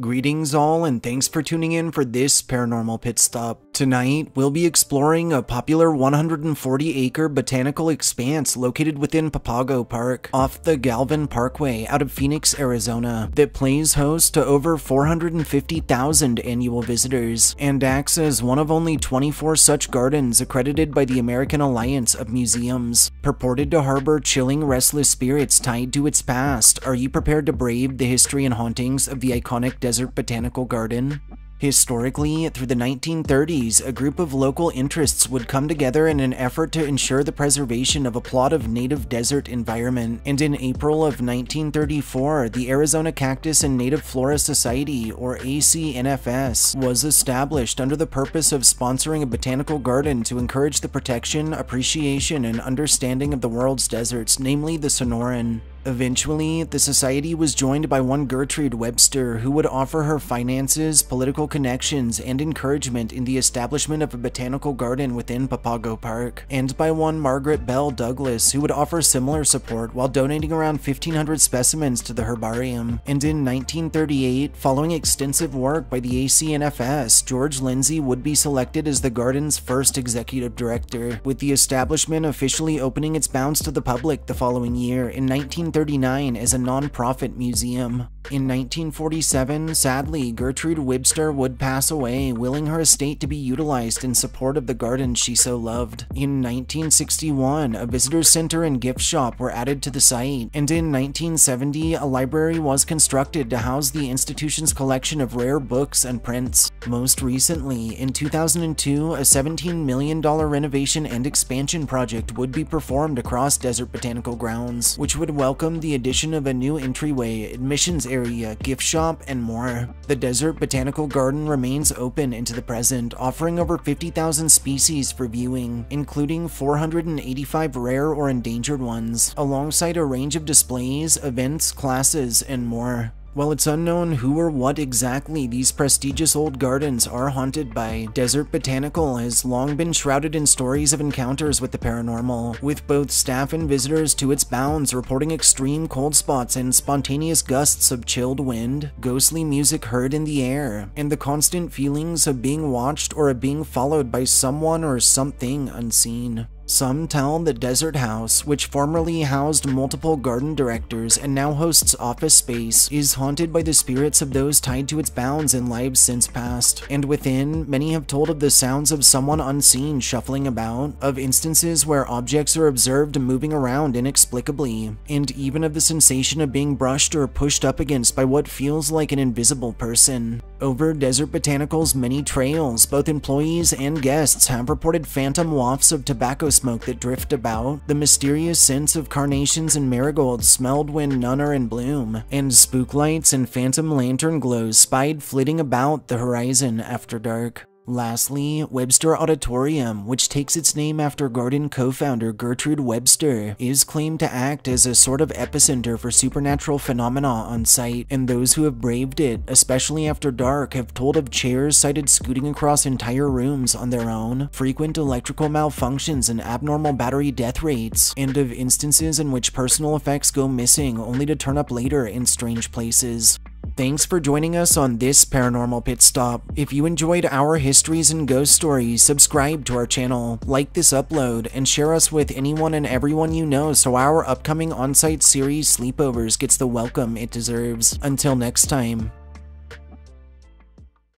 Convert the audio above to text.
Greetings all and thanks for tuning in for this paranormal pit stop. Tonight, we'll be exploring a popular 140 acre botanical expanse located within Papago Park off the Galvin Parkway out of Phoenix, Arizona that plays host to over 450,000 annual visitors and acts as one of only 24 such gardens accredited by the American Alliance of Museums. Purported to harbor chilling restless spirits tied to its past, are you prepared to brave the history and hauntings of the iconic Desert Botanical Garden. Historically, through the 1930s, a group of local interests would come together in an effort to ensure the preservation of a plot of native desert environment, and in April of 1934, the Arizona Cactus and Native Flora Society, or ACNFS, was established under the purpose of sponsoring a botanical garden to encourage the protection, appreciation, and understanding of the world's deserts, namely the Sonoran. Eventually, the society was joined by one Gertrude Webster, who would offer her finances, political connections, and encouragement in the establishment of a botanical garden within Papago Park, and by one Margaret Bell Douglas, who would offer similar support while donating around 1,500 specimens to the herbarium. And in 1938, following extensive work by the ACNFS, George Lindsay would be selected as the garden's first executive director, with the establishment officially opening its bounds to the public the following year in 19 1939 is a non-profit museum. In 1947, sadly, Gertrude Webster would pass away, willing her estate to be utilized in support of the garden she so loved. In 1961, a visitor center and gift shop were added to the site, and in 1970, a library was constructed to house the institution's collection of rare books and prints. Most recently, in 2002, a $17 million renovation and expansion project would be performed across Desert Botanical Grounds, which would welcome the addition of a new entryway, admissions area, gift shop, and more. The Desert Botanical Garden remains open into the present, offering over 50,000 species for viewing, including 485 rare or endangered ones, alongside a range of displays, events, classes, and more. While it's unknown who or what exactly these prestigious old gardens are haunted by, Desert Botanical has long been shrouded in stories of encounters with the paranormal, with both staff and visitors to its bounds reporting extreme cold spots and spontaneous gusts of chilled wind, ghostly music heard in the air, and the constant feelings of being watched or of being followed by someone or something unseen. Some tell the Desert House, which formerly housed multiple garden directors and now hosts office space, is haunted by the spirits of those tied to its bounds in lives since past. And within, many have told of the sounds of someone unseen shuffling about, of instances where objects are observed moving around inexplicably, and even of the sensation of being brushed or pushed up against by what feels like an invisible person. Over Desert Botanical's many trails, both employees and guests have reported phantom wafts of tobacco smoke that drift about, the mysterious scents of carnations and marigolds smelled when none are in bloom, and spook lights and phantom lantern glows spied flitting about the horizon after dark. Lastly, Webster Auditorium, which takes its name after garden co-founder Gertrude Webster, is claimed to act as a sort of epicenter for supernatural phenomena on site, and those who have braved it, especially after dark, have told of chairs sighted scooting across entire rooms on their own, frequent electrical malfunctions and abnormal battery death rates, and of instances in which personal effects go missing only to turn up later in strange places. Thanks for joining us on this paranormal pit stop. If you enjoyed our histories and ghost stories, subscribe to our channel, like this upload, and share us with anyone and everyone you know so our upcoming on-site series Sleepovers gets the welcome it deserves. Until next time.